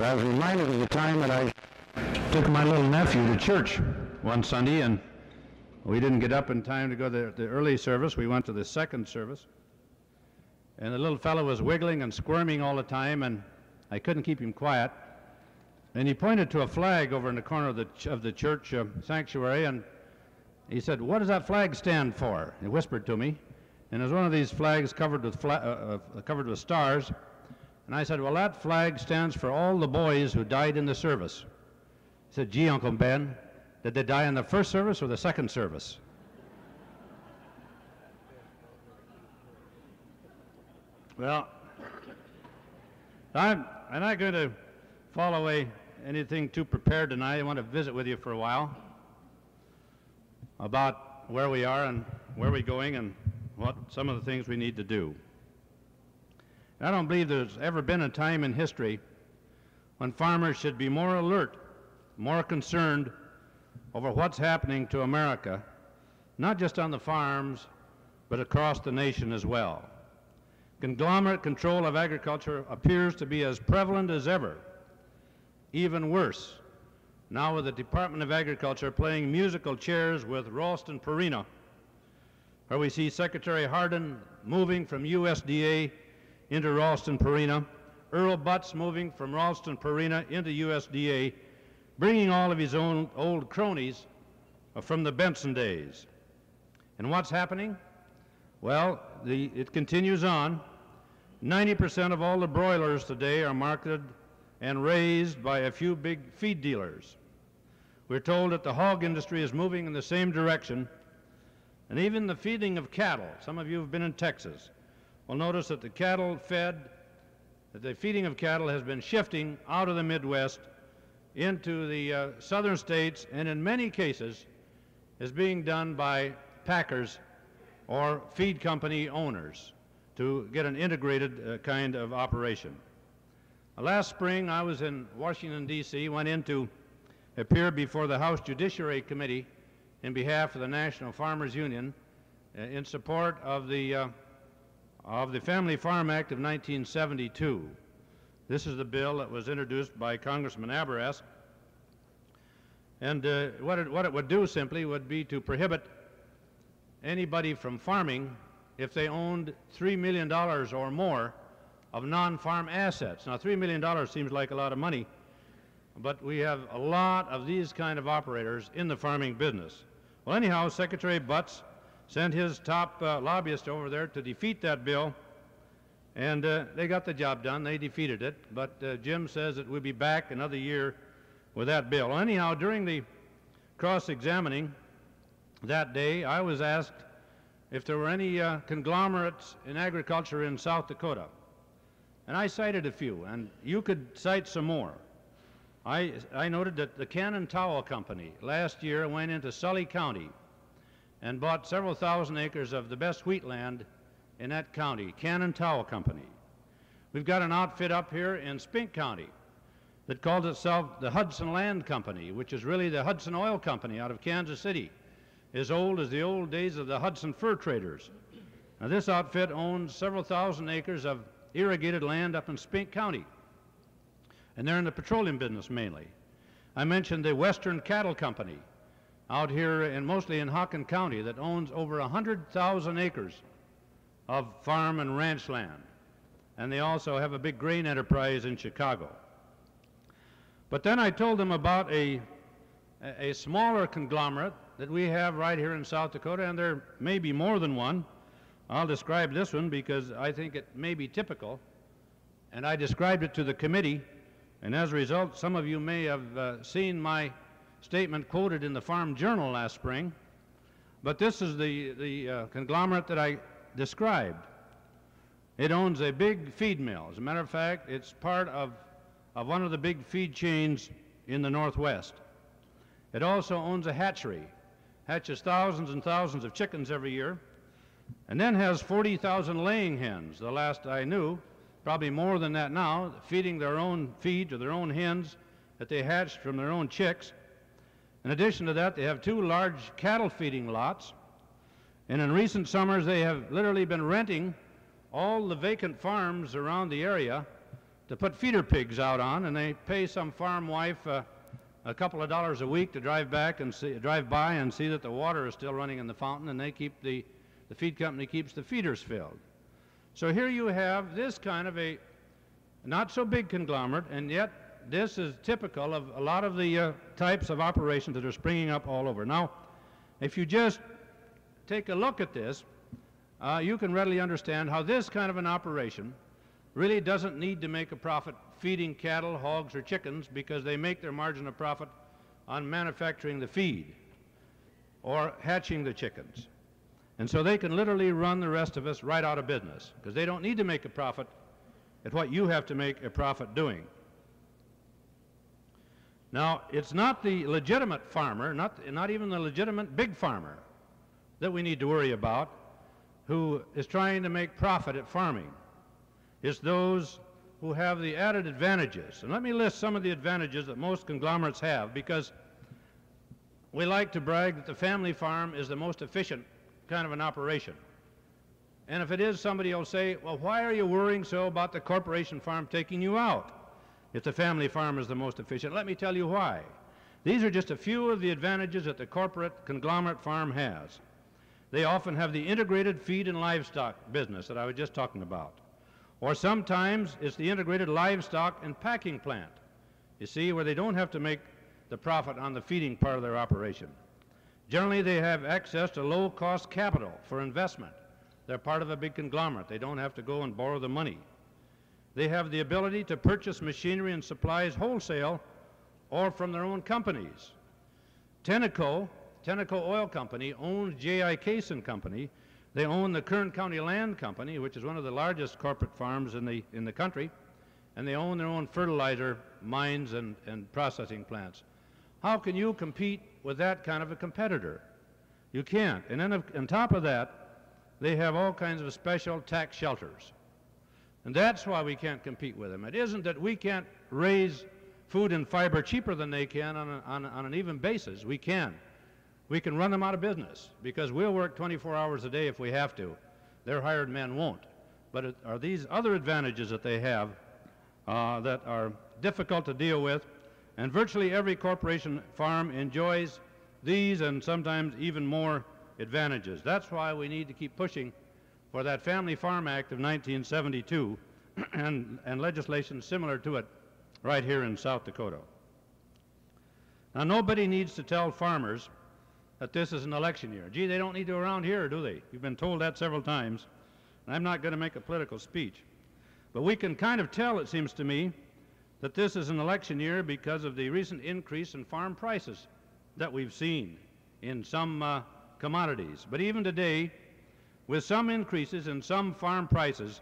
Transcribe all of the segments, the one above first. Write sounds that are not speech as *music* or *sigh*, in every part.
But I was reminded of the time that I took my little nephew to church one Sunday, and we didn't get up in time to go to the early service. We went to the second service. And the little fellow was wiggling and squirming all the time, and I couldn't keep him quiet. And he pointed to a flag over in the corner of the, ch- of the church uh, sanctuary, and he said, What does that flag stand for? He whispered to me. And it was one of these flags covered with, fla- uh, uh, covered with stars. And I said, Well, that flag stands for all the boys who died in the service. He said, Gee, Uncle Ben, did they die in the first service or the second service? Well, I'm, I'm not going to fall away anything too prepared tonight. I want to visit with you for a while about where we are and where we're going and what some of the things we need to do. I don't believe there's ever been a time in history when farmers should be more alert, more concerned over what's happening to America, not just on the farms, but across the nation as well. Conglomerate control of agriculture appears to be as prevalent as ever. Even worse, now with the Department of Agriculture playing musical chairs with Ralston Purina, where we see Secretary Hardin moving from USDA into Ralston Purina, Earl Butz moving from Ralston Purina into USDA, bringing all of his own old cronies uh, from the Benson days. And what's happening? Well, the, it continues on. 90% of all the broilers today are marketed and raised by a few big feed dealers. We're told that the hog industry is moving in the same direction, and even the feeding of cattle. Some of you have been in Texas will notice that the cattle fed, that the feeding of cattle has been shifting out of the Midwest into the uh, southern states, and in many cases is being done by packers or feed company owners to get an integrated uh, kind of operation. Uh, last spring, I was in Washington, D.C., went in to appear before the House Judiciary Committee in behalf of the National Farmers Union uh, in support of the, uh, of the Family Farm Act of 1972. This is the bill that was introduced by Congressman Abourezk. And uh, what, it, what it would do simply would be to prohibit anybody from farming if they owned $3 million or more of non-farm assets. Now, $3 million seems like a lot of money, but we have a lot of these kind of operators in the farming business. Well, anyhow, Secretary Butz sent his top uh, lobbyist over there to defeat that bill, and uh, they got the job done. They defeated it, but uh, Jim says that we'll be back another year with that bill. Anyhow, during the cross-examining that day, I was asked if there were any uh, conglomerates in agriculture in South Dakota. And I cited a few, and you could cite some more. I, I noted that the Cannon Towel Company last year went into Sully County and bought several thousand acres of the best wheat land in that county, Cannon Towel Company. We've got an outfit up here in Spink County that calls itself the Hudson Land Company, which is really the Hudson Oil Company out of Kansas City, as old as the old days of the Hudson fur traders. Now, this outfit owns several thousand acres of irrigated land up in Spink County, and they're in the petroleum business mainly. I mentioned the Western Cattle Company out here and mostly in Haakon County that owns over 100,000 acres of farm and ranch land. And they also have a big grain enterprise in Chicago. But then I told them about a, a smaller conglomerate that we have right here in South Dakota, and there may be more than one. I'll describe this one because I think it may be typical. And I described it to the committee, and as a result, some of you may have uh, seen my statement quoted in the Farm Journal last spring. But this is the, the uh, conglomerate that I described. It owns a big feed mill. As a matter of fact, it's part of, of one of the big feed chains in the Northwest. It also owns a hatchery, hatches thousands and thousands of chickens every year, and then has 40,000 laying hens, the last I knew, probably more than that now, feeding their own feed to their own hens that they hatched from their own chicks. In addition to that, they have two large cattle feeding lots, and in recent summers they have literally been renting all the vacant farms around the area to put feeder pigs out on, and they pay some farm wife uh, a couple of dollars a week to drive back and see, drive by and see that the water is still running in the fountain, and they keep the, the feed company keeps the feeders filled. So here you have this kind of a not so big conglomerate, and yet this is typical of a lot of the uh, types of operations that are springing up all over. Now, if you just take a look at this, uh, you can readily understand how this kind of an operation really doesn't need to make a profit feeding cattle, hogs, or chickens because they make their margin of profit on manufacturing the feed or hatching the chickens. And so they can literally run the rest of us right out of business because they don't need to make a profit at what you have to make a profit doing. Now, it's not the legitimate farmer, not, not even the legitimate big farmer, that we need to worry about who is trying to make profit at farming. It's those who have the added advantages. And let me list some of the advantages that most conglomerates have because we like to brag that the family farm is the most efficient kind of an operation. And if it is, somebody will say, well, why are you worrying so about the corporation farm taking you out? If the family farm is the most efficient. Let me tell you why. These are just a few of the advantages that the corporate conglomerate farm has. They often have the integrated feed and livestock business that I was just talking about. Or sometimes it's the integrated livestock and packing plant, you see, where they don't have to make the profit on the feeding part of their operation. Generally, they have access to low cost capital for investment. They're part of a big conglomerate. They don't have to go and borrow the money. They have the ability to purchase machinery and supplies wholesale or from their own companies. Tenneco, Tenneco Oil Company, owns J.I. And Company. They own the Kern County Land Company, which is one of the largest corporate farms in the, in the country, and they own their own fertilizer mines and, and processing plants. How can you compete with that kind of a competitor? You can't. And then on top of that, they have all kinds of special tax shelters. And that's why we can't compete with them. It isn't that we can't raise food and fiber cheaper than they can on, a, on, on, an even basis. We can. We can run them out of business because we'll work 24 hours a day if we have to. Their hired men won't. But it are these other advantages that they have uh, that are difficult to deal with, and virtually every corporation farm enjoys these and sometimes even more advantages. That's why we need to keep pushing for that Family Farm Act of 1972 *clears throat* and, and legislation similar to it right here in South Dakota. Now, nobody needs to tell farmers that this is an election year. Gee, they don't need to around here, do they? You've been told that several times. And I'm not going to make a political speech. But we can kind of tell, it seems to me, that this is an election year because of the recent increase in farm prices that we've seen in some uh, commodities. But even today, with some increases in some farm prices,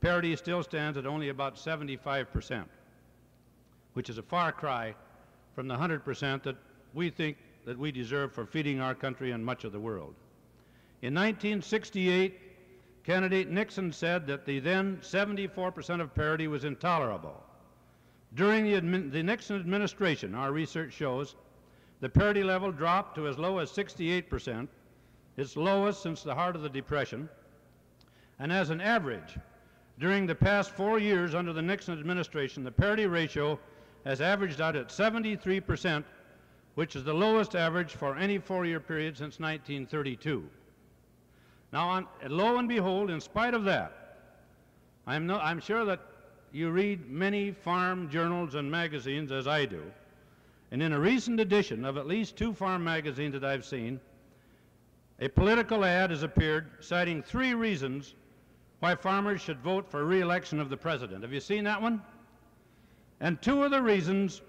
parity still stands at only about 75%, which is a far cry from the 100% that we think that we deserve for feeding our country and much of the world. In 1968, candidate Nixon said that the then 74% of parity was intolerable. During the, the, Nixon administration, our research shows, the parity level dropped to as low as 68%, its lowest since the heart of the Depression, and as an average, during the past four years under the Nixon administration, the parity ratio has averaged out at 73 percent, which is the lowest average for any four-year period since 1932. Now, on, lo and behold, in spite of that, I'm, no, I'm sure that you read many farm journals and magazines, as I do, and in a recent edition of at least two farm magazines that I've seen, a political ad has appeared citing three reasons why farmers should vote for re-election of the president. Have you seen that one? And two of the reasons,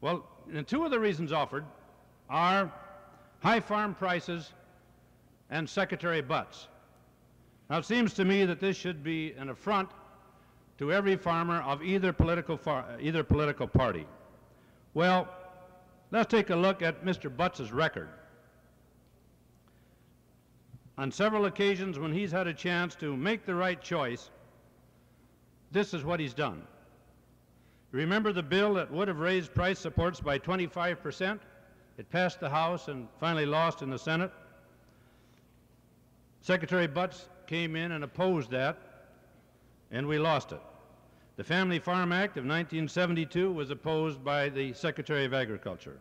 well, and two of the reasons offered are high farm prices and Secretary Butz. Now, it seems to me that this should be an affront to every farmer of either political, either political party. Well, let's take a look at Mr. Butz's record on several occasions when he's had a chance to make the right choice, this is what he's done. Remember the bill that would have raised price supports by 25 percent? It passed the House and finally lost in the Senate. Secretary Butz came in and opposed that, and we lost it. The Family Farm Act of 1972 was opposed by the Secretary of Agriculture.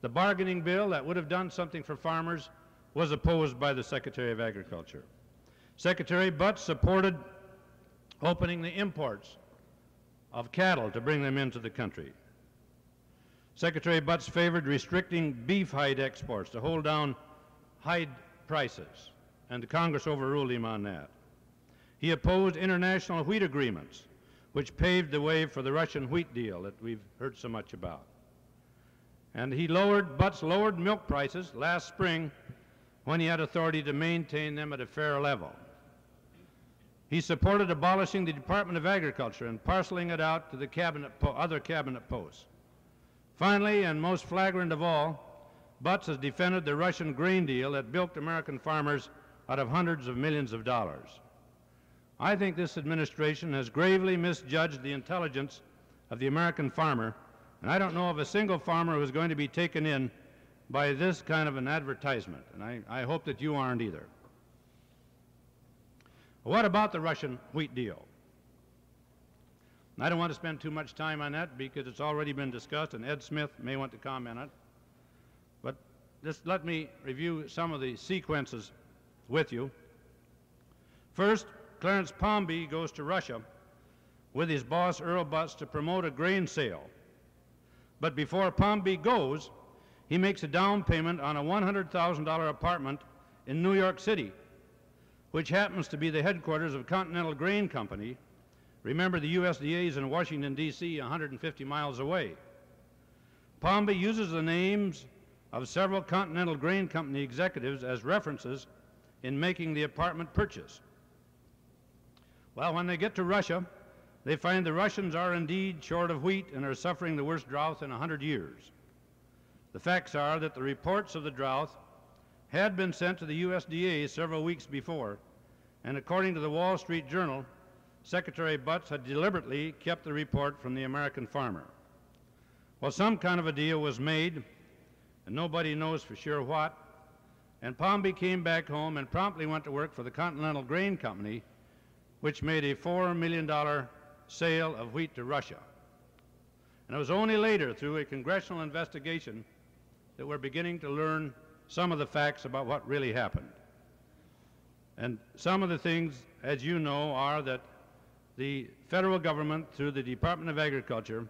The bargaining bill that would have done something for farmers was opposed by the Secretary of Agriculture. Secretary Butz supported opening the imports of cattle to bring them into the country. Secretary Butz favored restricting beef hide exports to hold down hide prices, and the Congress overruled him on that. He opposed international wheat agreements, which paved the way for the Russian wheat deal that we've heard so much about. And he lowered, Butz lowered milk prices last spring when he had authority to maintain them at a fair level. He supported abolishing the Department of Agriculture and parceling it out to the cabinet other cabinet posts. Finally, and most flagrant of all, Butz has defended the Russian grain deal that bilked American farmers out of hundreds of millions of dollars. I think this administration has gravely misjudged the intelligence of the American farmer, and I don't know of a single farmer who is going to be taken in by this kind of an advertisement, and I, I hope that you aren't either. What about the Russian wheat deal? I don't want to spend too much time on that because it's already been discussed, and Ed Smith may want to comment on it. But just let me review some of the sequences with you. First, Clarence Palmby goes to Russia with his boss Earl Butz to promote a grain sale. But before Palmby goes, he makes a down payment on a $100,000 apartment in New York City which happens to be the headquarters of Continental Grain Company. Remember, the USDA is in Washington, D.C., 150 miles away. Palmby uses the names of several Continental Grain Company executives as references in making the apartment purchase. Well, when they get to Russia, they find the Russians are indeed short of wheat and are suffering the worst drought in a 100 years. The facts are that the reports of the drought had been sent to the USDA several weeks before, and according to the Wall Street Journal, Secretary Butz had deliberately kept the report from the American farmer. Well, some kind of a deal was made, and nobody knows for sure what, and Palmby came back home and promptly went to work for the Continental Grain Company, which made a $4 million sale of wheat to Russia. And it was only later, through a congressional investigation, that we're beginning to learn some of the facts about what really happened. And some of the things, as you know, are that the federal government, through the Department of Agriculture,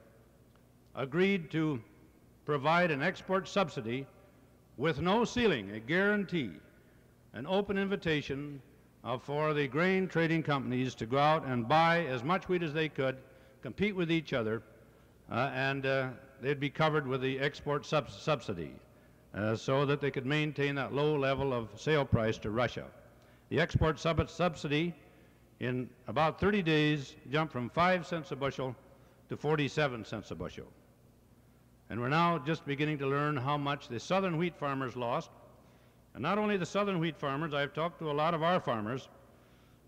agreed to provide an export subsidy with no ceiling, a guarantee, an open invitation uh, for the grain trading companies to go out and buy as much wheat as they could, compete with each other, uh, and uh, they'd be covered with the export sub subsidy uh, so that they could maintain that low level of sale price to Russia. The export sub subsidy in about 30 days jumped from 5 cents a bushel to 47 cents a bushel. And we're now just beginning to learn how much the southern wheat farmers lost. And not only the southern wheat farmers, I've talked to a lot of our farmers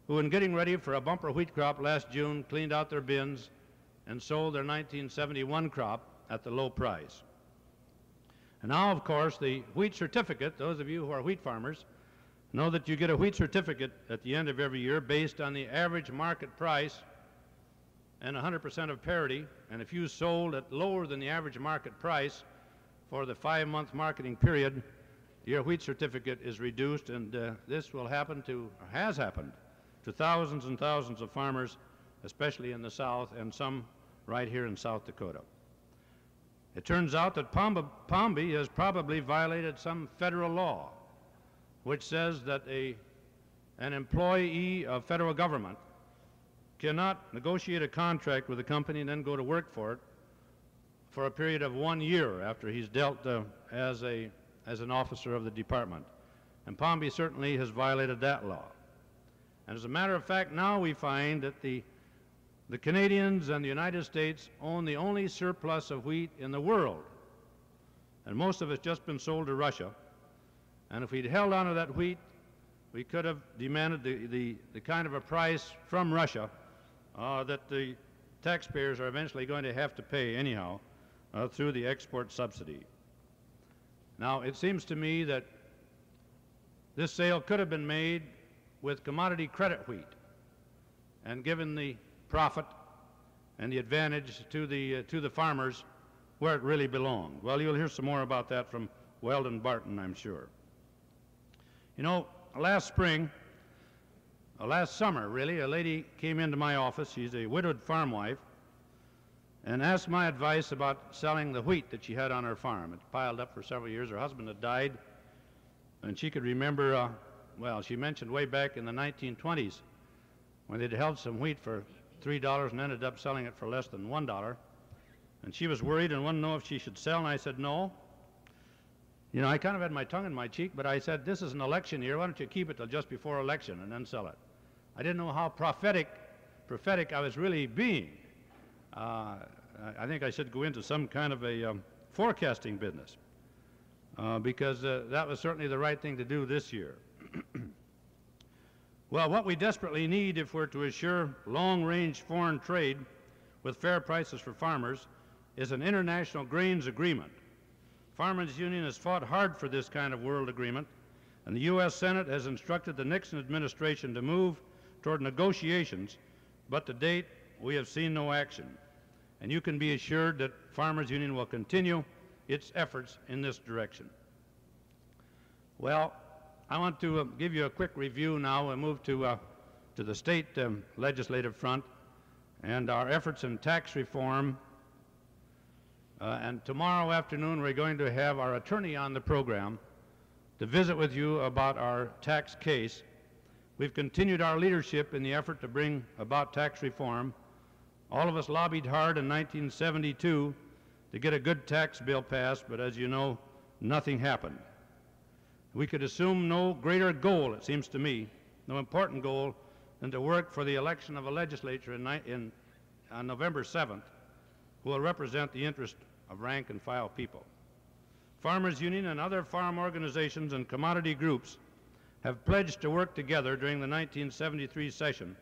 who, in getting ready for a bumper wheat crop last June, cleaned out their bins and sold their 1971 crop at the low price. And now, of course, the wheat certificate, those of you who are wheat farmers, know that you get a wheat certificate at the end of every year based on the average market price and 100% of parity. And if you sold at lower than the average market price for the five-month marketing period, your wheat certificate is reduced, and uh, this will happen to, has happened, to thousands and thousands of farmers, especially in the South and some right here in South Dakota. It turns out that Palmby has probably violated some federal law which says that a, an employee of federal government cannot negotiate a contract with a company and then go to work for it for a period of one year after he's dealt uh, as, a, as an officer of the department. And Palmby certainly has violated that law. And as a matter of fact, now we find that the the Canadians and the United States own the only surplus of wheat in the world. And most of it's just been sold to Russia. And if we'd held on to that wheat, we could have demanded the, the, the kind of a price from Russia uh, that the taxpayers are eventually going to have to pay anyhow uh, through the export subsidy. Now, it seems to me that this sale could have been made with commodity credit wheat. And given the profit and the advantage to the, uh, to the farmers where it really belonged. Well, you'll hear some more about that from Weldon Barton, I'm sure. You know, last spring, uh, last summer, really, a lady came into my office. She's a widowed farm wife and asked my advice about selling the wheat that she had on her farm. It piled up for several years. Her husband had died, and she could remember, uh, well, she mentioned way back in the 1920s when they'd held some wheat for $3 and ended up selling it for less than $1. And she was worried and wanted to know if she should sell, and I said, no. You know, I kind of had my tongue in my cheek, but I said, this is an election year. Why don't you keep it till just before election and then sell it? I didn't know how prophetic, prophetic I was really being. Uh, I think I should go into some kind of a um, forecasting business uh, because uh, that was certainly the right thing to do this year. *clears throat* well, what we desperately need if we're to assure long-range foreign trade with fair prices for farmers is an international grains agreement. Farmers Union has fought hard for this kind of world agreement, and the U.S. Senate has instructed the Nixon administration to move toward negotiations, but to date we have seen no action and you can be assured that Farmers Union will continue its efforts in this direction. Well, I want to uh, give you a quick review now and move to, uh, to the state um, legislative front and our efforts in tax reform. Uh, and tomorrow afternoon we're going to have our attorney on the program to visit with you about our tax case. We've continued our leadership in the effort to bring about tax reform all of us lobbied hard in 1972 to get a good tax bill passed, but as you know, nothing happened. We could assume no greater goal, it seems to me, no important goal, than to work for the election of a legislature in, in, on November 7th who will represent the interest of rank and file people. Farmers Union and other farm organizations and commodity groups have pledged to work together during the 1973 session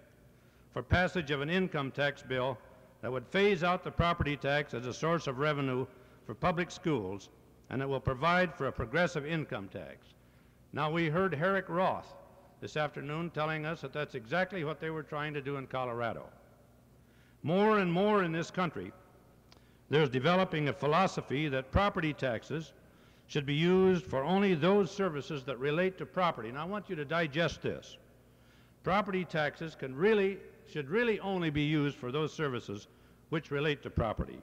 for passage of an income tax bill that would phase out the property tax as a source of revenue for public schools and that will provide for a progressive income tax. Now, we heard Herrick Roth this afternoon telling us that that's exactly what they were trying to do in Colorado. More and more in this country, there's developing a philosophy that property taxes should be used for only those services that relate to property. Now, I want you to digest this. Property taxes can really should really only be used for those services which relate to property.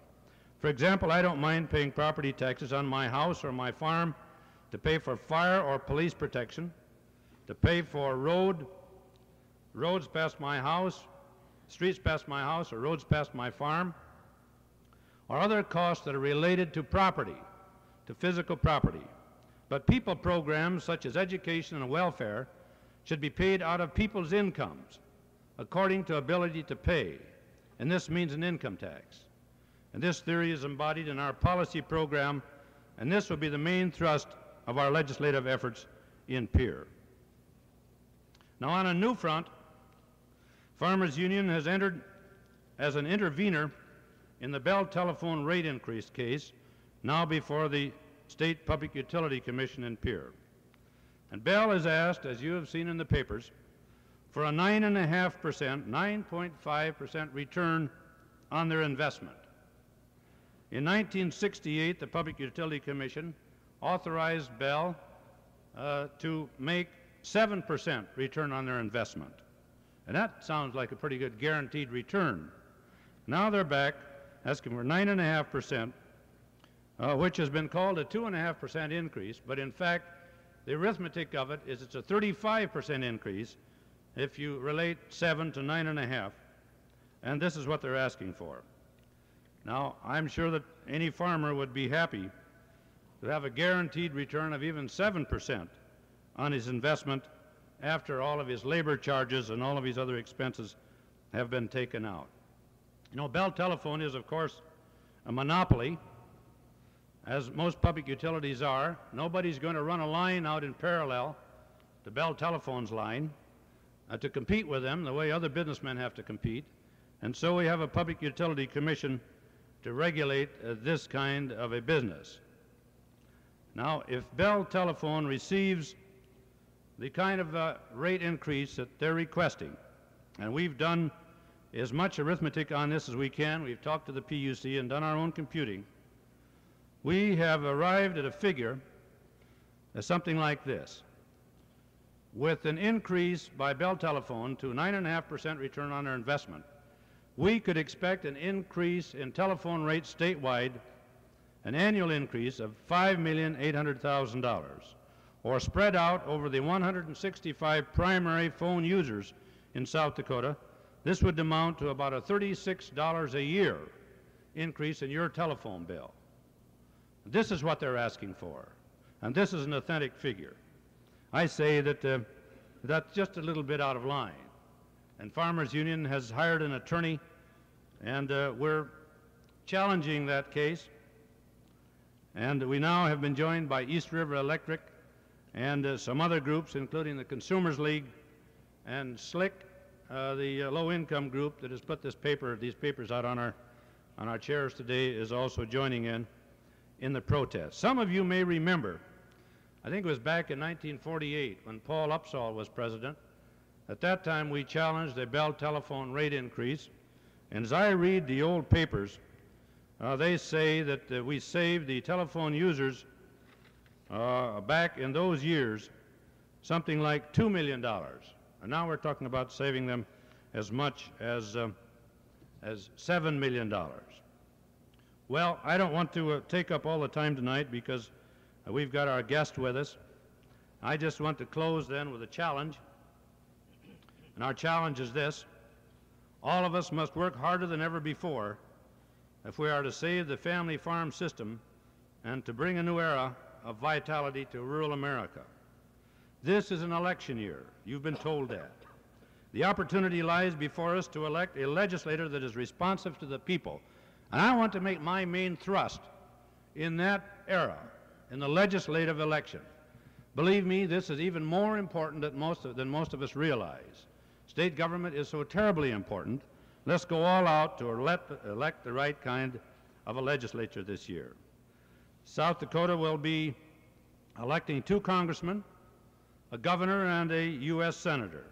For example, I don't mind paying property taxes on my house or my farm to pay for fire or police protection, to pay for road, roads past my house, streets past my house or roads past my farm, or other costs that are related to property, to physical property. But people programs such as education and welfare should be paid out of people's incomes according to ability to pay, and this means an income tax. And this theory is embodied in our policy program, and this will be the main thrust of our legislative efforts in Pierre. Now, on a new front, Farmers Union has entered as an intervener in the Bell telephone rate increase case, now before the State Public Utility Commission in Pierre. And Bell has asked, as you have seen in the papers, for a 9.5%, 9.5% return on their investment. In 1968, the Public Utility Commission authorized Bell uh, to make 7% return on their investment. And that sounds like a pretty good guaranteed return. Now they're back asking for 9.5%, uh, which has been called a 2.5% increase, but in fact, the arithmetic of it is it's a 35% increase if you relate seven to nine and a half, and this is what they're asking for. Now, I'm sure that any farmer would be happy to have a guaranteed return of even 7% on his investment after all of his labor charges and all of his other expenses have been taken out. You know, Bell Telephone is, of course, a monopoly, as most public utilities are. Nobody's going to run a line out in parallel to Bell Telephone's line uh, to compete with them the way other businessmen have to compete. And so we have a Public Utility Commission to regulate uh, this kind of a business. Now, if Bell Telephone receives the kind of uh, rate increase that they're requesting, and we've done as much arithmetic on this as we can. We've talked to the PUC and done our own computing. We have arrived at a figure as something like this. With an increase by Bell Telephone to 9.5% return on their investment, we could expect an increase in telephone rates statewide, an annual increase of $5,800,000, or spread out over the 165 primary phone users in South Dakota, this would amount to about a $36 a year increase in your telephone bill. This is what they're asking for, and this is an authentic figure. I say that uh, that's just a little bit out of line. And Farmers Union has hired an attorney, and uh, we're challenging that case. And we now have been joined by East River Electric and uh, some other groups, including the Consumers League and SLIC, uh, the uh, low-income group that has put this paper, these papers out on our, on our chairs today, is also joining in in the protest. Some of you may remember, I think it was back in 1948 when Paul Upsall was president. At that time, we challenged a Bell telephone rate increase. And as I read the old papers, uh, they say that uh, we saved the telephone users uh, back in those years something like $2 million. And now we're talking about saving them as much as, uh, as $7 million. Well, I don't want to uh, take up all the time tonight because uh, we've got our guest with us. I just want to close then with a challenge. And our challenge is this all of us must work harder than ever before if we are to save the family farm system and to bring a new era of vitality to rural America. This is an election year. You've been told that. The opportunity lies before us to elect a legislator that is responsive to the people. And I want to make my main thrust in that era, in the legislative election. Believe me, this is even more important than most of, than most of us realize. State government is so terribly important. Let's go all out to elect, elect the right kind of a legislature this year. South Dakota will be electing two congressmen, a governor, and a U.S. senator.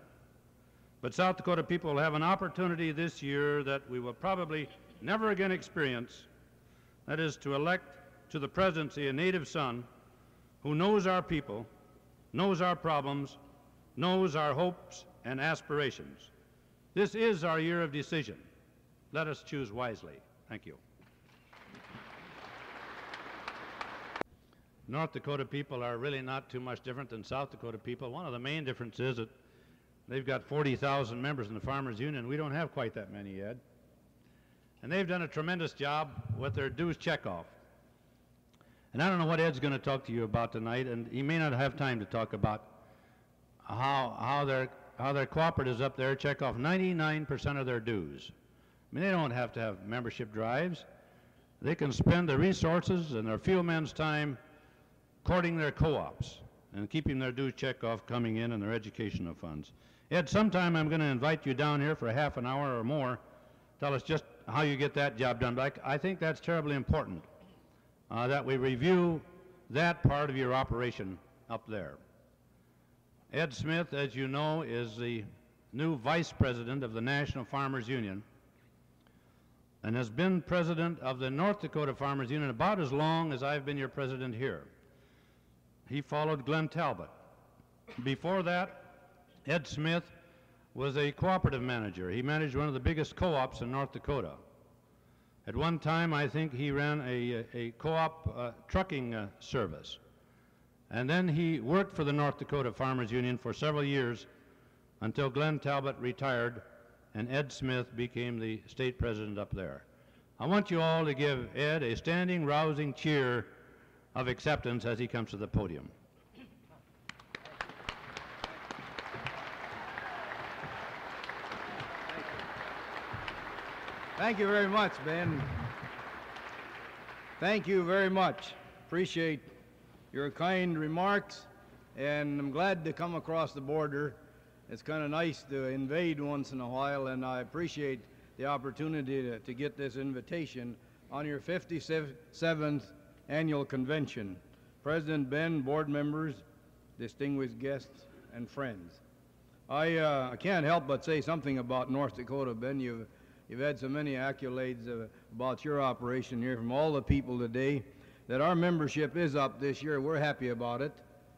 But South Dakota people will have an opportunity this year that we will probably never again experience. That is to elect to the presidency a native son who knows our people, knows our problems, knows our hopes and aspirations. This is our year of decision. Let us choose wisely. Thank you. North Dakota people are really not too much different than South Dakota people. One of the main differences is that they've got 40,000 members in the Farmers Union. We don't have quite that many yet. And they've done a tremendous job with their dues checkoff. And I don't know what Ed's going to talk to you about tonight, and he may not have time to talk about how, how, their, how their cooperatives up there check off 99% of their dues. I mean, they don't have to have membership drives. They can spend their resources and their field men's time courting their co-ops and keeping their dues check off coming in and their educational funds. Ed, sometime I'm going to invite you down here for a half an hour or more. Tell us just how you get that job done. But I, I think that's terribly important uh, that we review that part of your operation up there. Ed Smith, as you know, is the new vice president of the National Farmers Union and has been president of the North Dakota Farmers Union about as long as I've been your president here. He followed Glenn Talbott. Before that, Ed Smith was a cooperative manager. He managed one of the biggest co-ops in North Dakota. At one time, I think he ran a, a co-op uh, trucking uh, service. And then he worked for the North Dakota Farmers Union for several years until Glenn Talbott retired and Ed Smith became the state president up there. I want you all to give Ed a standing, rousing cheer of acceptance as he comes to the podium. Thank you very much, Ben. Thank you very much. Appreciate your kind remarks, and I'm glad to come across the border. It's kind of nice to invade once in a while, and I appreciate the opportunity to, to get this invitation on your 57th annual convention. President Ben, board members, distinguished guests, and friends. I, uh, I can't help but say something about North Dakota, Ben. You've, you've had so many accolades uh, about your operation here from all the people today that our membership is up this year. We're happy about it.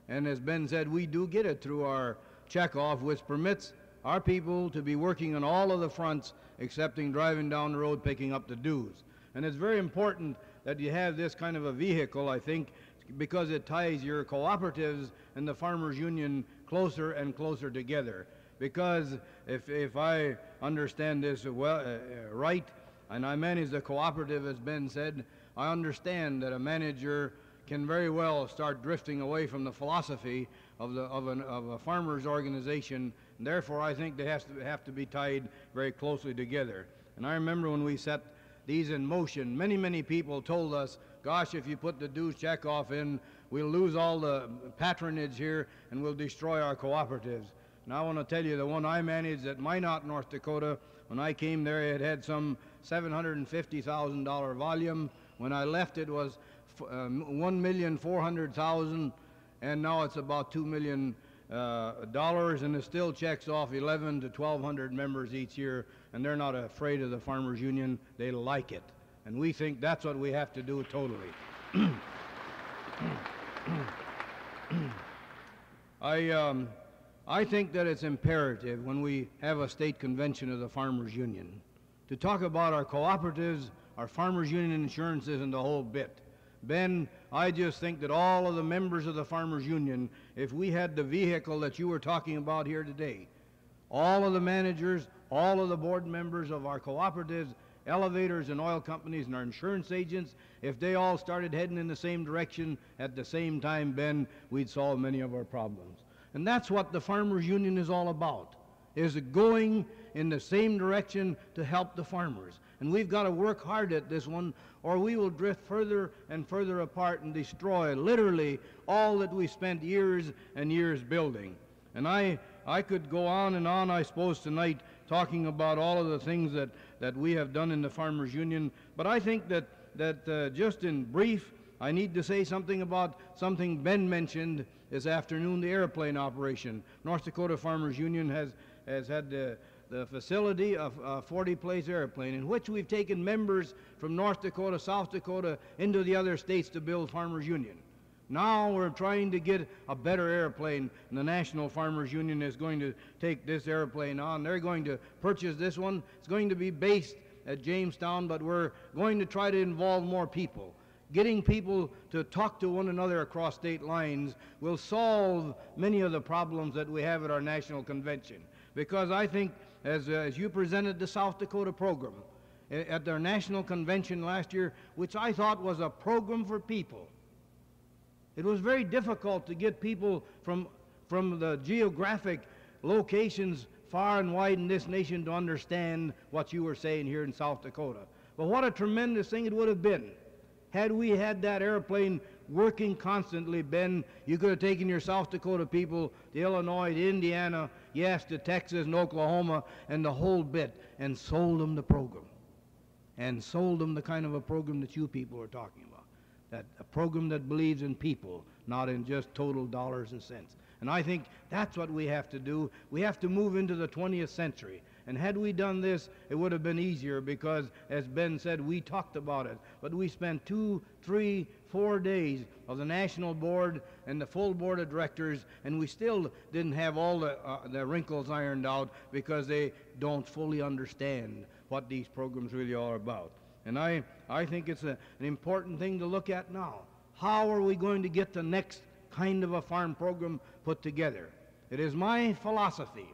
And as Ben said, we do get it through our checkoff, which permits our people to be working on all of the fronts, excepting driving down the road picking up the dues. And it's very important that you have this kind of a vehicle, I think, because it ties your cooperatives and the farmers union closer and closer together. Because if, if I understand this well, uh, right, and I manage the cooperative, as Ben said, I understand that a manager can very well start drifting away from the philosophy of, the, of, an, of a farmers organization. And therefore, I think they have to, have to be tied very closely together. And I remember when we set these in motion, many, many people told us, gosh, if you put the dues checkoff in, we'll lose all the patronage here and we'll destroy our cooperatives. And I want to tell you, the one I managed at Minot, North Dakota, when I came there, it had some $750,000 volume. When I left, it was um, 1,400,000, and now it's about $2 million uh, and it still checks off 11 to 1,200 members each year, and they're not afraid of the Farmers Union. They like it. And we think that's what we have to do totally. *clears throat* I, um, I think that it's imperative when we have a state convention of the Farmers Union to talk about our cooperatives, our Farmers Union insurance isn't the whole bit. Ben, I just think that all of the members of the Farmers Union, if we had the vehicle that you were talking about here today, all of the managers, all of the board members of our cooperatives, elevators and oil companies and our insurance agents, if they all started heading in the same direction at the same time, Ben, we'd solve many of our problems. And that's what the Farmers Union is all about, is going in the same direction to help the farmers. And we've got to work hard at this one, or we will drift further and further apart and destroy literally all that we spent years and years building. And I, I could go on and on, I suppose, tonight talking about all of the things that, that we have done in the Farmers Union. But I think that, that uh, just in brief, I need to say something about something Ben mentioned this afternoon the airplane operation. North Dakota Farmers Union has, has had the, the facility of a 40 place airplane in which we've taken members from North Dakota, South Dakota into the other states to build Farmers Union. Now we're trying to get a better airplane, and the National Farmers Union is going to take this airplane on. They're going to purchase this one. It's going to be based at Jamestown, but we're going to try to involve more people. Getting people to talk to one another across state lines will solve many of the problems that we have at our national convention. Because I think, as, uh, as you presented the South Dakota program at their national convention last year, which I thought was a program for people, it was very difficult to get people from, from the geographic locations far and wide in this nation to understand what you were saying here in South Dakota. But what a tremendous thing it would have been had we had that airplane working constantly, Ben, you could have taken your South Dakota people to Illinois, to Indiana, yes, to Texas and Oklahoma, and the whole bit, and sold them the program. And sold them the kind of a program that you people are talking about. That a program that believes in people, not in just total dollars and cents. And I think that's what we have to do. We have to move into the 20th century. And had we done this, it would have been easier because, as Ben said, we talked about it. But we spent two, three, four days of the national board and the full board of directors, and we still didn't have all the, uh, the wrinkles ironed out because they don't fully understand what these programs really are about. And I, I think it's a, an important thing to look at now. How are we going to get the next kind of a farm program put together? It is my philosophy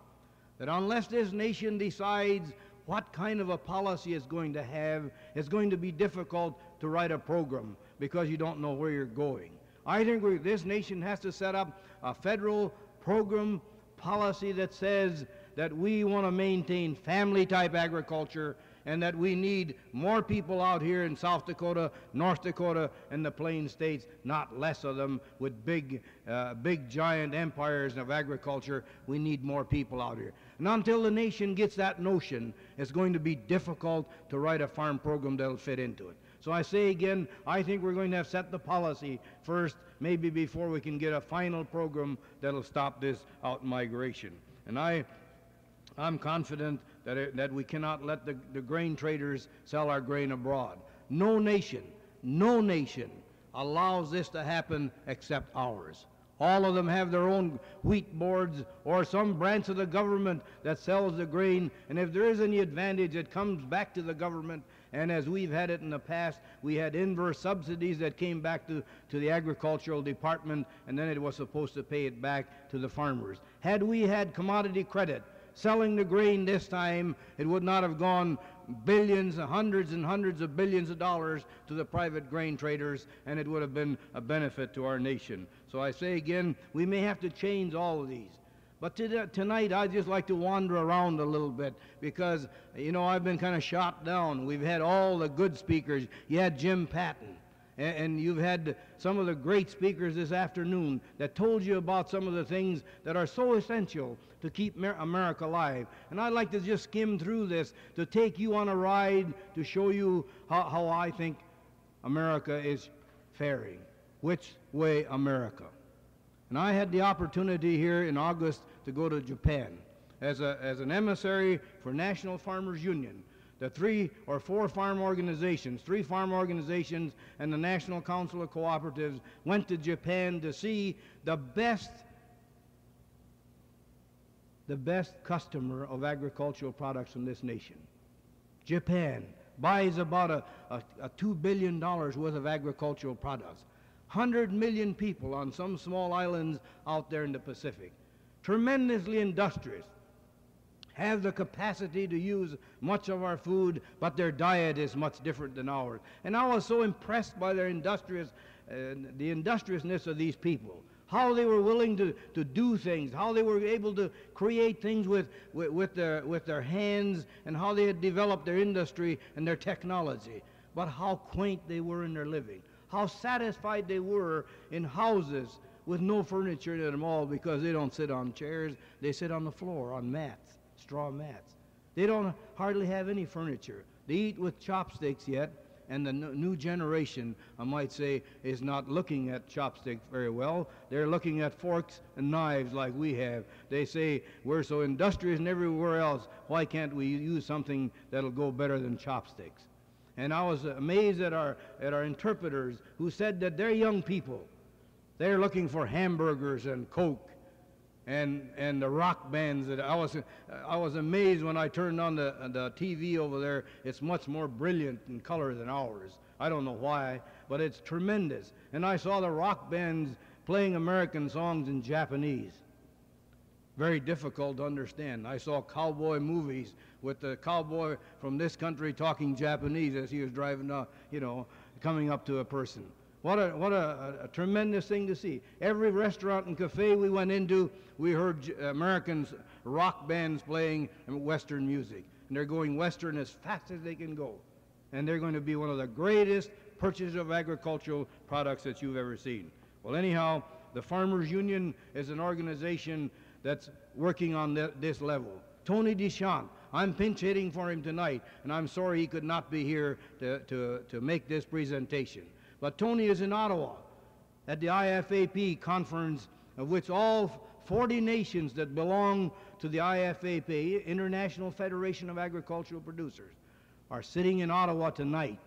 that unless this nation decides what kind of a policy it's going to have, it's going to be difficult to write a program because you don't know where you're going. I think we, this nation has to set up a federal program policy that says that we want to maintain family type agriculture and that we need more people out here in South Dakota, North Dakota, and the Plain States, not less of them with big, uh, big giant empires of agriculture. We need more people out here. And until the nation gets that notion, it's going to be difficult to write a farm program that'll fit into it. So I say again, I think we're going to have set the policy first, maybe before we can get a final program that'll stop this out migration. And I, I'm confident that, it, that we cannot let the, the grain traders sell our grain abroad. No nation, no nation allows this to happen except ours. All of them have their own wheat boards or some branch of the government that sells the grain. And if there is any advantage, it comes back to the government. And as we've had it in the past, we had inverse subsidies that came back to, to the agricultural department, and then it was supposed to pay it back to the farmers. Had we had commodity credit, selling the grain this time, it would not have gone billions, hundreds and hundreds of billions of dollars to the private grain traders, and it would have been a benefit to our nation. So I say again, we may have to change all of these. But to, tonight, I'd just like to wander around a little bit because, you know, I've been kind of shot down. We've had all the good speakers. You had Jim Patton, and, and you've had some of the great speakers this afternoon that told you about some of the things that are so essential to keep America alive. And I'd like to just skim through this to take you on a ride to show you how, how I think America is faring. Which way America? And I had the opportunity here in August to go to Japan as, a, as an emissary for National Farmers Union. The three or four farm organizations, three farm organizations, and the National Council of Cooperatives went to Japan to see the best the best customer of agricultural products in this nation. Japan buys about a, a, a $2 billion worth of agricultural products. 100 million people on some small islands out there in the Pacific. Tremendously industrious. Have the capacity to use much of our food, but their diet is much different than ours. And I was so impressed by their industrious, uh, the industriousness of these people how they were willing to, to do things, how they were able to create things with, with, with, their, with their hands, and how they had developed their industry and their technology. But how quaint they were in their living how satisfied they were in houses with no furniture in them all because they don't sit on chairs, they sit on the floor on mats, straw mats. They don't hardly have any furniture. They eat with chopsticks yet, and the new generation, I might say, is not looking at chopsticks very well. They're looking at forks and knives like we have. They say, we're so industrious and everywhere else, why can't we use something that'll go better than chopsticks? And I was amazed at our, at our interpreters who said that they're young people. They're looking for hamburgers and Coke and, and the rock bands. That I, was, I was amazed when I turned on the, the TV over there. It's much more brilliant in color than ours. I don't know why, but it's tremendous. And I saw the rock bands playing American songs in Japanese very difficult to understand. I saw cowboy movies with the cowboy from this country talking Japanese as he was driving, uh, you know, coming up to a person. What, a, what a, a, tremendous thing to see. Every restaurant and cafe we went into, we heard Americans, rock bands playing Western music. And they're going Western as fast as they can go. And they're going to be one of the greatest purchasers of agricultural products that you've ever seen. Well, anyhow, the Farmers Union is an organization that's working on th this level. Tony Dechant, I'm pinch hitting for him tonight, and I'm sorry he could not be here to, to, to make this presentation. But Tony is in Ottawa at the IFAP conference, of which all 40 nations that belong to the IFAP, International Federation of Agricultural Producers, are sitting in Ottawa tonight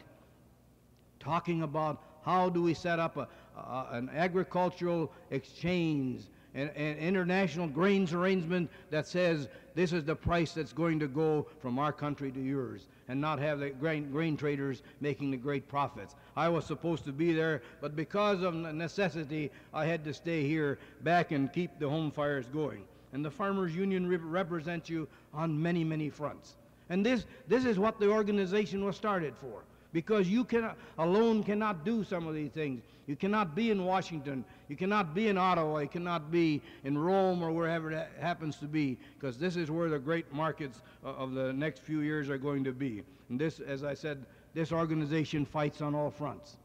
talking about how do we set up a, a, an agricultural exchange an, an international grains arrangement that says this is the price that's going to go from our country to yours and not have the grain, grain traders making the great profits. I was supposed to be there, but because of necessity, I had to stay here back and keep the home fires going. And the Farmers Union re represents you on many, many fronts. And this, this is what the organization was started for because you cannot, alone cannot do some of these things. You cannot be in Washington. You cannot be in Ottawa. You cannot be in Rome or wherever it happens to be, because this is where the great markets of the next few years are going to be. And this, as I said, this organization fights on all fronts.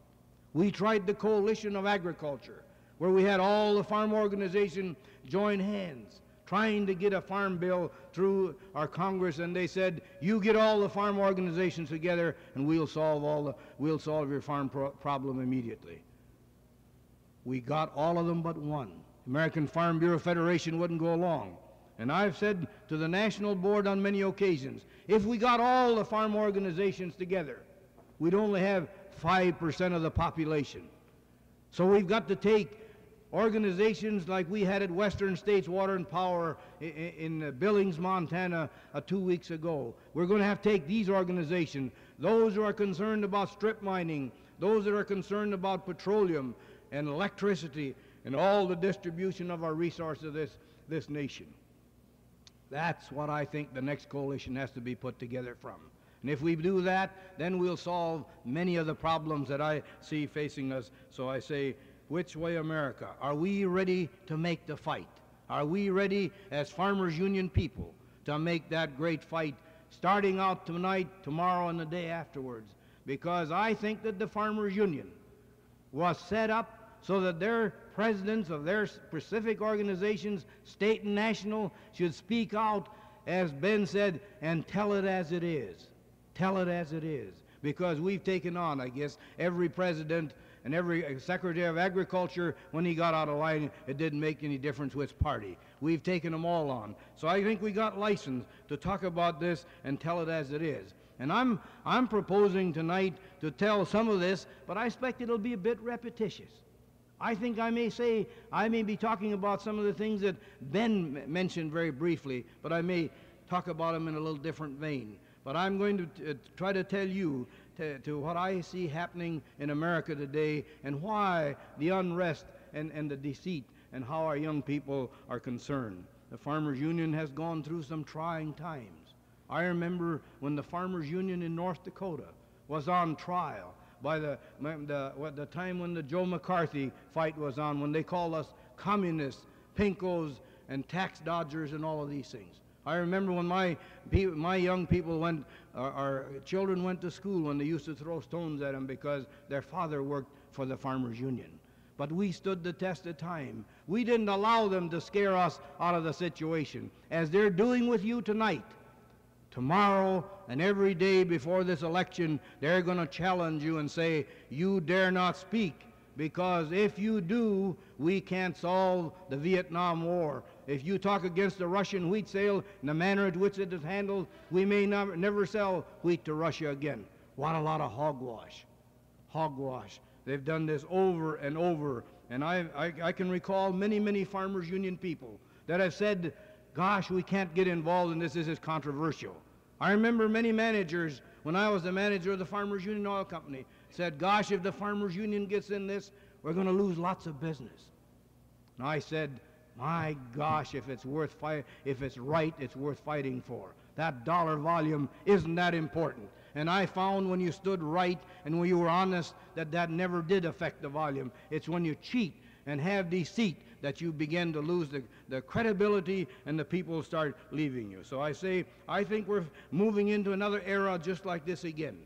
We tried the coalition of agriculture, where we had all the farm organization join hands trying to get a farm bill through our Congress, and they said, "You get all the farm organizations together, and we'll solve all the we'll solve your farm pro problem immediately." We got all of them but one. American Farm Bureau Federation wouldn't go along. And I've said to the National Board on many occasions, if we got all the farm organizations together, we'd only have 5% of the population. So we've got to take organizations like we had at Western States Water and Power in, uh, Billings, Montana, uh, two weeks ago. We're going to have to take these organizations, those who are concerned about strip mining, those that are concerned about petroleum and electricity and all the distribution of our resources of this, this nation. That's what I think the next coalition has to be put together from. And if we do that, then we'll solve many of the problems that I see facing us. So I say, which way America? Are we ready to make the fight? Are we ready as Farmers Union people to make that great fight starting out tonight, tomorrow, and the day afterwards? Because I think that the Farmers Union was set up so that their presidents of their specific organizations, state and national, should speak out, as Ben said, and tell it as it is. Tell it as it is. Because we've taken on, I guess, every president and every Secretary of Agriculture, when he got out of line, it didn't make any difference which party. We've taken them all on. So I think we got license to talk about this and tell it as it is. And I'm, I'm proposing tonight to tell some of this, but I expect it'll be a bit repetitious. I think I may say, I may be talking about some of the things that Ben mentioned very briefly, but I may talk about them in a little different vein. But I'm going to uh, try to tell you to, to, what I see happening in America today and why the unrest and, and the deceit and how our young people are concerned. The Farmers Union has gone through some trying times. I remember when the Farmers Union in North Dakota was on trial by the, the, the time when the Joe McCarthy fight was on, when they called us communists, pinkos, and tax dodgers, and all of these things. I remember when my, my young people went, our, our children went to school when they used to throw stones at them because their father worked for the Farmers Union. But we stood the test of time. We didn't allow them to scare us out of the situation, as they're doing with you tonight tomorrow and every day before this election, they're going to challenge you and say, You dare not speak, because if you do, we can't solve the Vietnam War. If you talk against the Russian wheat sale in the manner in which it is handled, we may never, never sell wheat to Russia again. What a lot of hogwash. Hogwash. They've done this over and over. And I, I, I can recall many, many Farmers Union people that have said, gosh, we can't get involved in this. This is controversial. I remember many managers, when I was the manager of the Farmers Union Oil Company, said, gosh, if the Farmers Union gets in this, we're going to lose lots of business. And I said, my gosh, if it's worth if it's right, it's worth fighting for. That dollar volume isn't that important. And I found when you stood right and when you were honest that that never did affect the volume. It's when you cheat and have deceit that you begin to lose the, the credibility and the people start leaving you. So I say, I think we're moving into another era just like this again.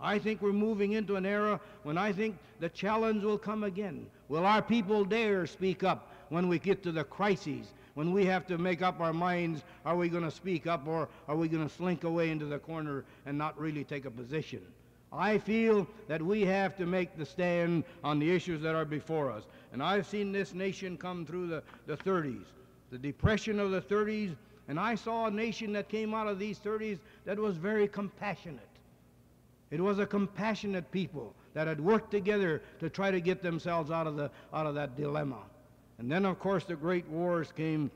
I think we're moving into an era when I think the challenge will come again. Will our people dare speak up when we get to the crises? When we have to make up our minds, are we going to speak up or are we going to slink away into the corner and not really take a position? I feel that we have to make the stand on the issues that are before us. And I've seen this nation come through the, the 30s, the depression of the 30s, and I saw a nation that came out of these 30s that was very compassionate. It was a compassionate people that had worked together to try to get themselves out of, the, out of that dilemma. And then, of course, the great wars came,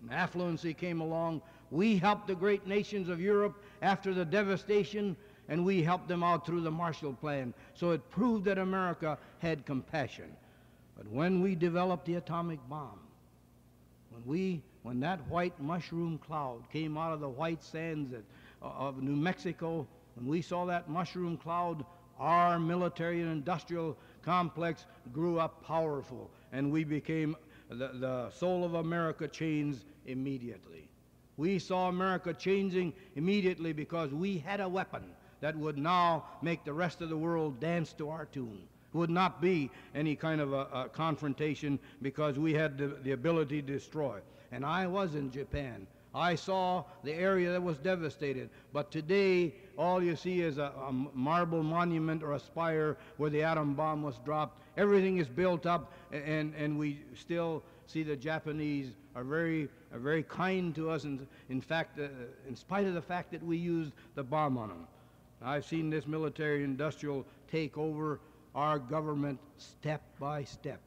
and affluency came along. We helped the great nations of Europe after the devastation and we helped them out through the Marshall Plan. So it proved that America had compassion. But when we developed the atomic bomb, when we when that white mushroom cloud came out of the white sands uh, of New Mexico, when we saw that mushroom cloud, our military and industrial complex grew up powerful, and we became the, the soul of America changed immediately. We saw America changing immediately because we had a weapon that would now make the rest of the world dance to our tune. Would not be any kind of a, a confrontation because we had the, the ability to destroy. And I was in Japan. I saw the area that was devastated. But today, all you see is a, a, marble monument or a spire where the atom bomb was dropped. Everything is built up, and, and we still see the Japanese are very uh, very kind to us, in, in fact, uh, in spite of the fact that we used the bomb on them. I've seen this military industrial take over our government step by step.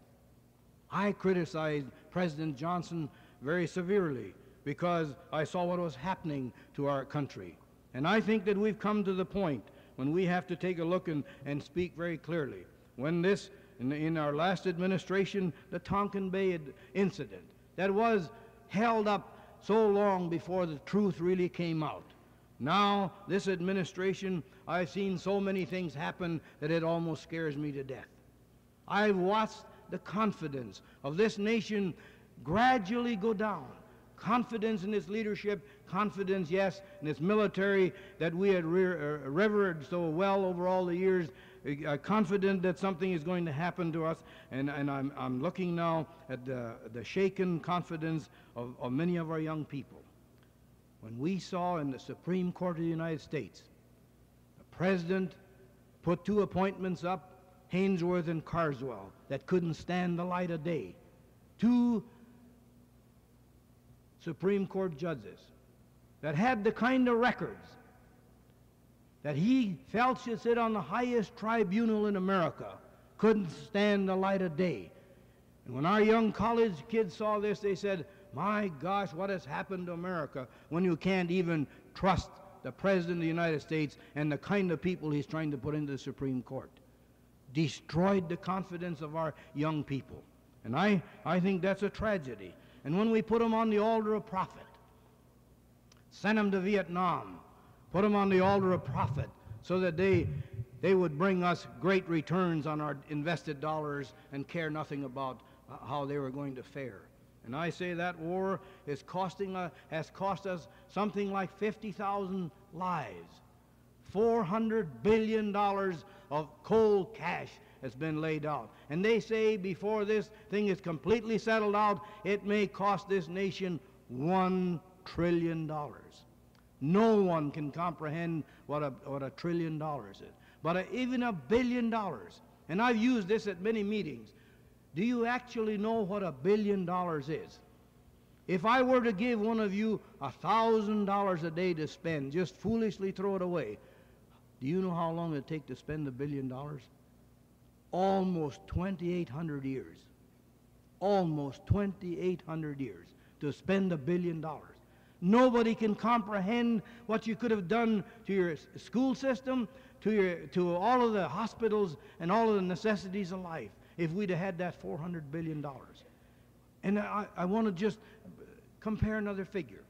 I criticized President Johnson very severely because I saw what was happening to our country. And I think that we've come to the point when we have to take a look and, and speak very clearly. When this, in, in our last administration, the Tonkin Bay incident, that was held up so long before the truth really came out. Now, this administration, I've seen so many things happen that it almost scares me to death. I've watched the confidence of this nation gradually go down. Confidence in its leadership, confidence, yes, in its military that we had uh, revered so well over all the years, uh, confident that something is going to happen to us. And, and I'm, I'm looking now at the, the shaken confidence of, of many of our young people. When we saw in the Supreme Court of the United States, the President put two appointments up Haynsworth and Carswell that couldn't stand the light of day. Two Supreme Court judges that had the kind of records that he felt should sit on the highest tribunal in America couldn't stand the light of day. And when our young college kids saw this, they said, My gosh, what has happened to America when you can't even trust the President of the United States and the kind of people he's trying to put into the Supreme Court? destroyed the confidence of our young people. And I, I think that's a tragedy. And when we put them on the altar of profit, sent them to Vietnam, put them on the altar of profit so that they, they would bring us great returns on our invested dollars and care nothing about uh, how they were going to fare. And I say that war is costing, uh, has cost us something like 50,000 lives. $400 billion of cold cash has been laid out. And they say before this thing is completely settled out, it may cost this nation $1 trillion. No one can comprehend what a, what a trillion dollars is. But a, even a billion dollars, and I've used this at many meetings, do you actually know what a billion dollars is? If I were to give one of you a thousand dollars a day to spend, just foolishly throw it away, do you know how long it'd take to spend a billion dollars? Almost 2,800 years. Almost 2,800 years to spend a billion dollars. Nobody can comprehend what you could have done to your school system, to, your, to all of the hospitals, and all of the necessities of life if we'd have had that $400 billion. And I, I want to just uh, compare another figure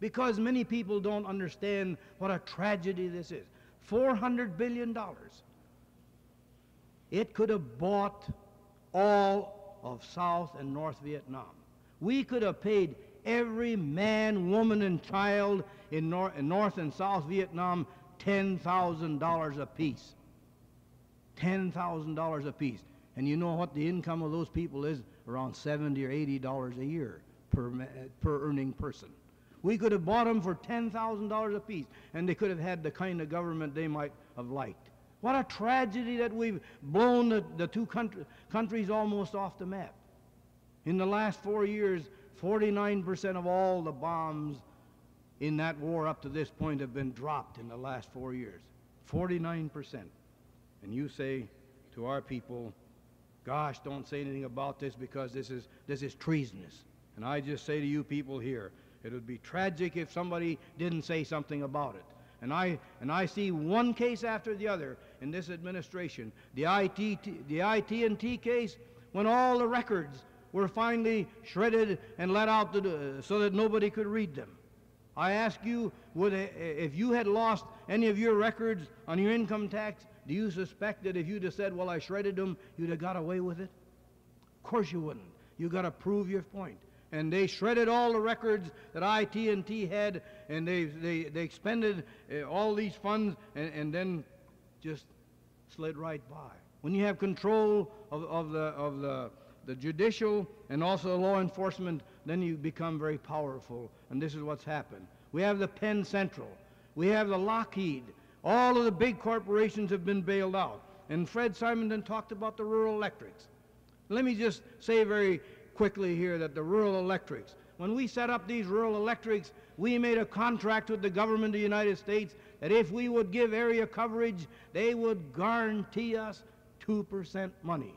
because many people don't understand what a tragedy this is. $400 billion. It could have bought all of South and North Vietnam. We could have paid every man, woman, and child in, Nor in North and South Vietnam $10,000 apiece. $10,000 apiece. And you know what the income of those people is? Around 70 or $80 a year per, per earning person. We could have bought them for $10,000 apiece, and they could have had the kind of government they might have liked. What a tragedy that we've blown the, the two country, countries almost off the map. In the last four years, 49% of all the bombs in that war up to this point have been dropped in the last four years. 49%. And you say to our people, gosh, don't say anything about this because this is, this is treasonous. And I just say to you people here, it would be tragic if somebody didn't say something about it. And I, and I see one case after the other in this administration. The, IT, the IT&T case, when all the records were finally shredded and let out to, so that nobody could read them. I ask you, would, eh, eh, if you had lost any of your records on your income tax, do you suspect that if you'd have said, well, I shredded them, you'd have got away with it? Of course you wouldn't. You've got to prove your point and they shredded all the records that IT&T had, and they, they, they expended uh, all these funds and, and then just slid right by. When you have control of, of, the, of the, the judicial and also the law enforcement, then you become very powerful, and this is what's happened. We have the Penn Central. We have the Lockheed. All of the big corporations have been bailed out. And Fred Simonton talked about the rural electrics. Let me just say very quickly here that the rural electrics, when we set up these rural electrics, we made a contract with the government of the United States that if we would give area coverage, they would guarantee us 2% money.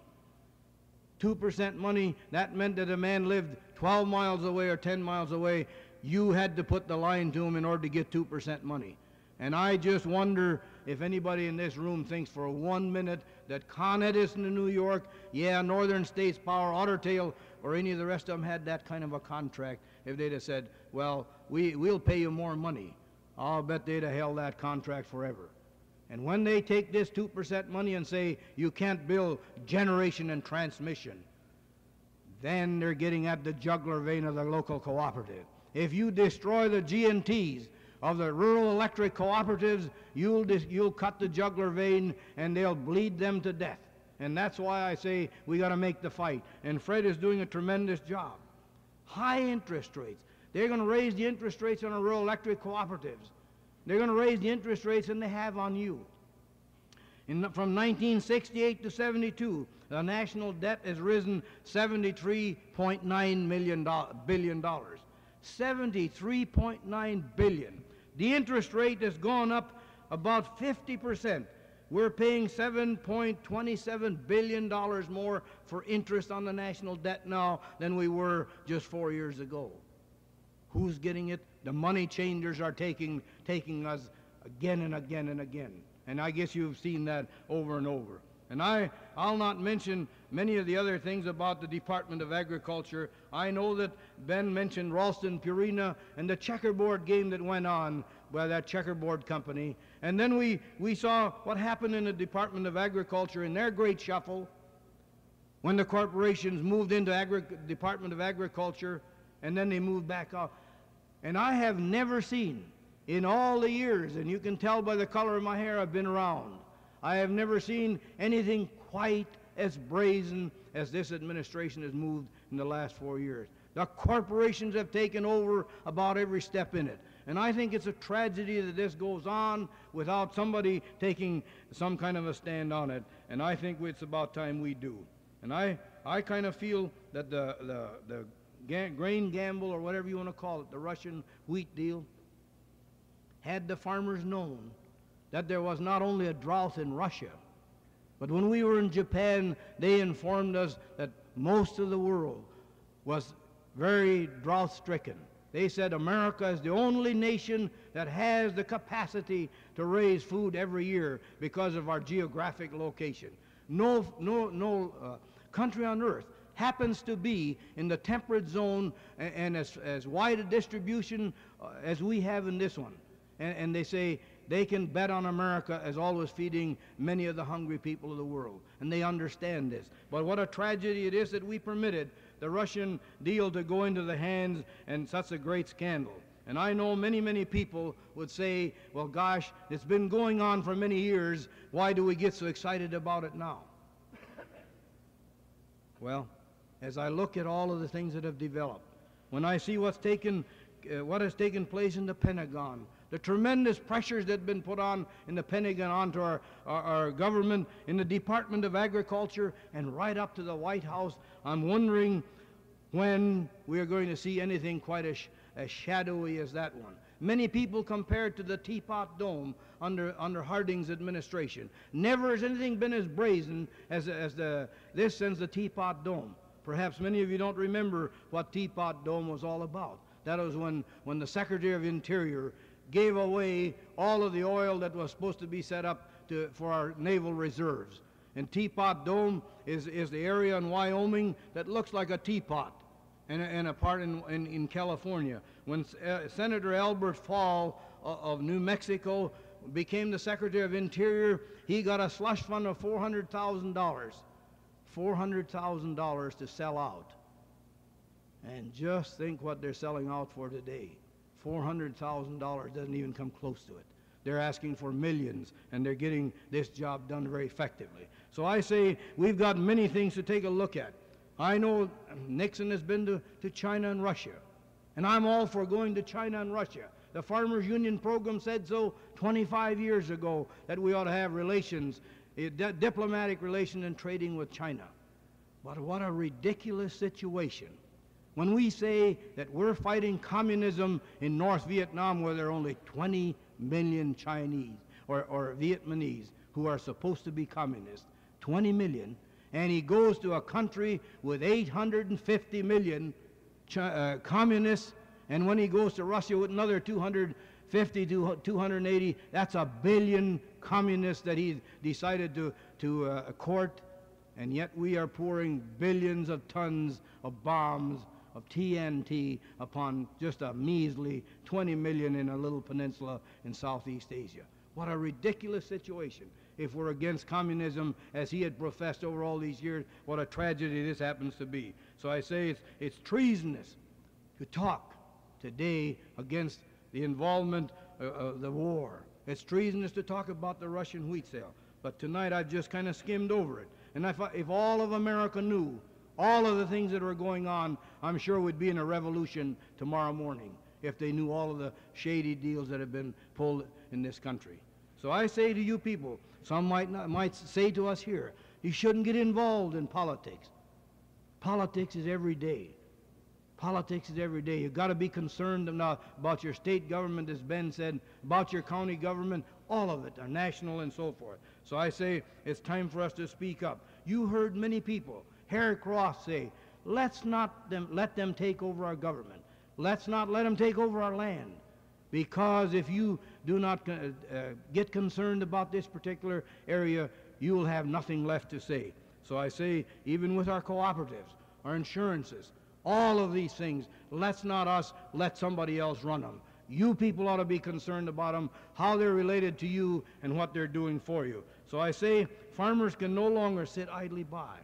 2% money, that meant that a man lived 12 miles away or 10 miles away, you had to put the line to him in order to get 2% money. And I just wonder if anybody in this room thinks for one minute that Con Edison in New York, yeah, Northern States Power, Ottertail, or any of the rest of them had that kind of a contract, if they'd have said, well, we, we'll pay you more money, I'll bet they'd have held that contract forever. And when they take this 2% money and say you can't build generation and transmission, then they're getting at the jugular vein of the local cooperative. If you destroy the G&Ts of the rural electric cooperatives, you'll, you'll cut the jugular vein and they'll bleed them to death. And that's why I say we got to make the fight. And Fred is doing a tremendous job. High interest rates. They're going to raise the interest rates on the rural electric cooperatives. They're going to raise the interest rates than they have on you. In, from 1968 to 72, the national debt has risen $73.9 million, billion. 73.9 billion. The interest rate has gone up about 50 percent. We're paying $7.27 billion more for interest on the national debt now than we were just four years ago. Who's getting it? The money changers are taking, taking us again and again and again. And I guess you've seen that over and over. And I, I'll not mention many of the other things about the Department of Agriculture. I know that Ben mentioned Ralston Purina and the checkerboard game that went on by that checkerboard company. And then we, we saw what happened in the Department of Agriculture in their great shuffle when the corporations moved into Agri- Department of Agriculture and then they moved back out. And I have never seen in all the years, and you can tell by the color of my hair I've been around, I have never seen anything quite as brazen as this administration has moved in the last four years. The corporations have taken over about every step in it. And I think it's a tragedy that this goes on without somebody taking some kind of a stand on it. And I think it's about time we do. And I, I kind of feel that the, the, the ga- grain gamble, or whatever you want to call it, the Russian wheat deal, had the farmers known that there was not only a drought in Russia, but when we were in Japan, they informed us that most of the world was very drought stricken. They said America is the only nation that has the capacity to raise food every year because of our geographic location. No, no, no uh, country on earth happens to be in the temperate zone and, and as, as wide a distribution uh, as we have in this one. And, and they say they can bet on America as always feeding many of the hungry people of the world. And they understand this. But what a tragedy it is that we permitted the Russian deal to go into the hands and such a great scandal. And I know many, many people would say, well, gosh, it's been going on for many years. Why do we get so excited about it now? well, as I look at all of the things that have developed, when I see what's taken, uh, what has taken place in the Pentagon, the tremendous pressures that have been put on in the Pentagon onto our, our, our, government, in the Department of Agriculture, and right up to the White House. I'm wondering when we are going to see anything quite as, as shadowy as that one. Many people compare it to the Teapot Dome under, under Harding's administration. Never has anything been as brazen as, as the, this since the Teapot Dome. Perhaps many of you don't remember what Teapot Dome was all about. That was when, when the Secretary of Interior gave away all of the oil that was supposed to be set up to, for our naval reserves. And Teapot Dome is, is the area in Wyoming that looks like a teapot, and, and a part in, in, in California. When uh, Senator Albert Fall uh, of New Mexico became the Secretary of Interior, he got a slush fund of $400,000. $400,000 to sell out. And just think what they're selling out for today. $400,000 doesn't even come close to it. They're asking for millions, and they're getting this job done very effectively. So I say we've got many things to take a look at. I know Nixon has been to, to China and Russia, and I'm all for going to China and Russia. The Farmers Union program said so 25 years ago that we ought to have relations, eh, diplomatic relations and trading with China. But what a ridiculous situation When we say that we're fighting communism in North Vietnam where there are only 20 million Chinese or, or Vietnamese who are supposed to be communists, 20 million, and he goes to a country with 850 million uh, communists, and when he goes to Russia with another 250 to 280, that's a billion communists that he decided to, to uh, court, and yet we are pouring billions of tons of bombs of TNT upon just a measly 20 million in a little peninsula in Southeast Asia. What a ridiculous situation. If we're against communism, as he had professed over all these years, what a tragedy this happens to be. So I say it's, it's treasonous to talk today against the involvement uh, of the war. It's treasonous to talk about the Russian wheat sale. But tonight I've just kind of skimmed over it. And if, I, if all of America knew all of the things that were going on, I'm sure we'd be in a revolution tomorrow morning if they knew all of the shady deals that have been pulled in this country. So I say to you people, some might, not, might say to us here, you shouldn't get involved in politics. Politics is every day. Politics is every day. You've got to be concerned about your state government, as Ben said, about your county government, all of it, our national and so forth. So I say it's time for us to speak up. You heard many people, Harry Cross say, let's not them, let them take over our government. Let's not let them take over our land. Because if you do not uh, uh, get concerned about this particular area, you will have nothing left to say. So I say, even with our cooperatives, our insurances, all of these things, let's not us let somebody else run them. You people ought to be concerned about them, how they're related to you, and what they're doing for you. So I say, farmers can no longer sit idly by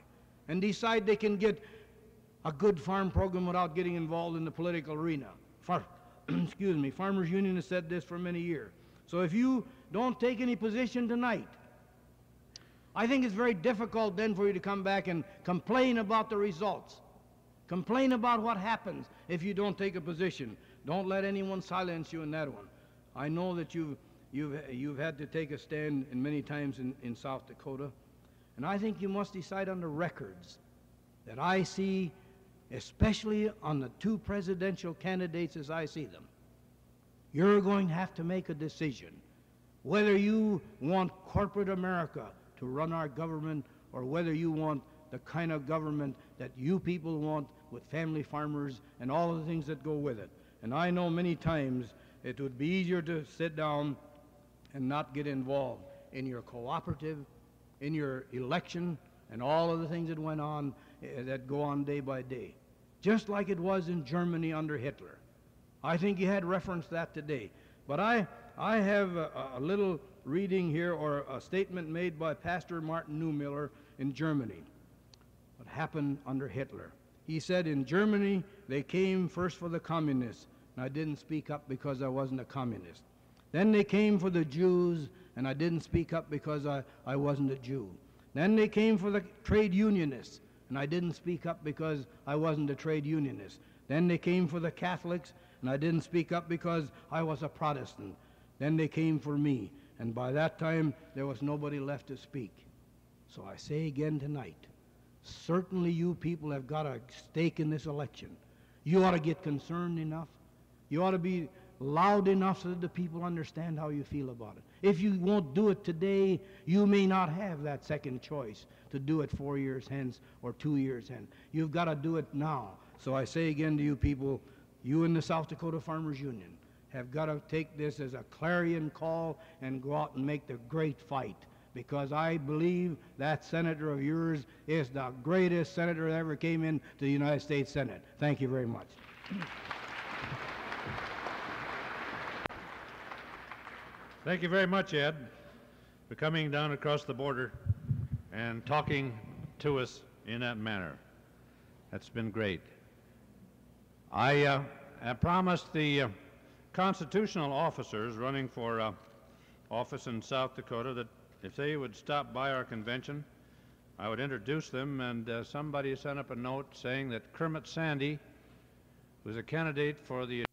and decide they can get a good farm program without getting involved in the political arena. Far, *clears throat* excuse me, Farmers Union has said this for many years. So if you don't take any position tonight, I think it's very difficult then for you to come back and complain about the results. Complain about what happens if you don't take a position. Don't let anyone silence you in that one. I know that you've, you've, you've had to take a stand in many times in, in South Dakota, and I think you must decide on the records that I see, especially on the two presidential candidates as I see them. You're going to have to make a decision whether you want corporate America to run our government or whether you want the kind of government that you people want with family farmers and all the things that go with it. And I know many times it would be easier to sit down and not get involved in your cooperative, in your election, and all of the things that went on uh, that go on day by day. Just like it was in Germany under Hitler. I think you had referenced that today. But I, I have a, a little reading here or a statement made by Pastor Martin Niemöller in Germany. What happened under Hitler? He said, In Germany, they came first for the communists, and I didn't speak up because I wasn't a communist. Then they came for the Jews, and I didn't speak up because I, I wasn't a Jew. Then they came for the trade unionists, and I didn't speak up because I wasn't a trade unionist. Then they came for the Catholics, and I didn't speak up because I was a Protestant. Then they came for me, and by that time there was nobody left to speak. So I say again tonight certainly you people have got a stake in this election. You ought to get concerned enough. You ought to be loud enough so that the people understand how you feel about it. If you won't do it today, you may not have that second choice to do it four years hence or two years hence. You've got to do it now. So I say again to you people, you in the South Dakota Farmers Union have got to take this as a clarion call and go out and make the great fight because I believe that senator of yours is the greatest senator that ever came into the United States Senate. Thank you very much. Thank you very much, Ed, for coming down across the border and talking to us in that manner. That's been great. I, uh, promised the uh, constitutional officers running for uh, office in South Dakota that if they would stop by our convention, I would introduce them, and uh, somebody sent up a note saying that Kermit Sande was a candidate for the